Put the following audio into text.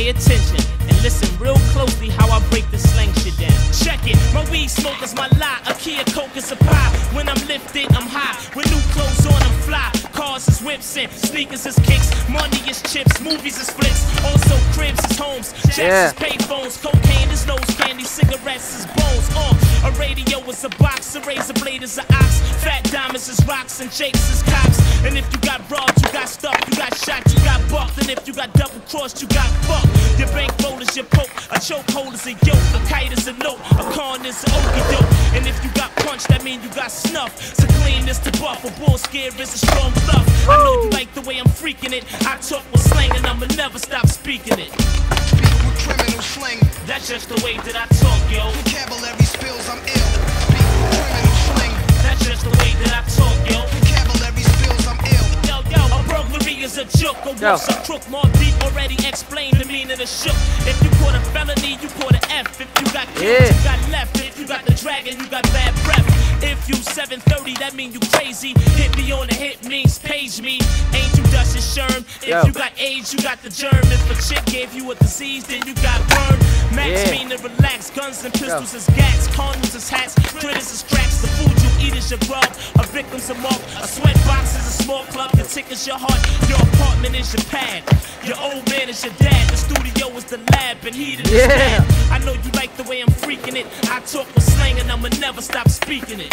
Pay attention and listen real closely how I break the slang shit down. Check it, my weed smoke is my lie. A Kia Coke is a pie. When I'm lifted, I'm high. With new clothes on, I'm fly. Cars is whips and sneakers is kicks. Money is chips, movies is flicks. Also cribs is homes. Jacks Yeah. is payphones. Cocaine is nose candy. Cigarettes is bones. Uh, a radio is a box. A razor blade is an ox. Fat diamonds is rocks and jakes is cops. And if you got robbed, you got stuck. You got shot, you got bucked. And if you got double crossed, you got fucked. Your bankroll is your poke. A chokehold is a yoke. A kite is a note. A con is an okey doke. And if you got punched, that mean you got snuff. So clean is the buff. A bull scare is a strong bluff. I know you like the way I'm freaking it. I talk with slang and I'ma never stop speaking it. Speak with criminal slang. That's just the way that I talk, yo. Burglary is a. A Yo. wolf's a crook. Mobb Deep already explained the meaning of shook. If you caught a felony, you caught an F. If you got killed, Yeah. you got left. If you got the dragon, you got bad breath. If you 730, that mean you crazy. Hit me on the hit means page me. Ain't you Dustin Sherm? If Yo. you got AIDS, you got the germ. If a chick gave you a disease, then you got burned. Max Yeah. mean to relax. Guns and pistols is gats. Condoms is hats. Critters is cracks. The food you eat is your grub. A victim's a mark. A sweat box is a small club. Your ticket's your heart. Your apartment is your pad. Your old man is your dad. The studio is the lab. And heated is Yeah. I know you like the way I'm freaking it. I talk with slang and I'ma never stop speaking it.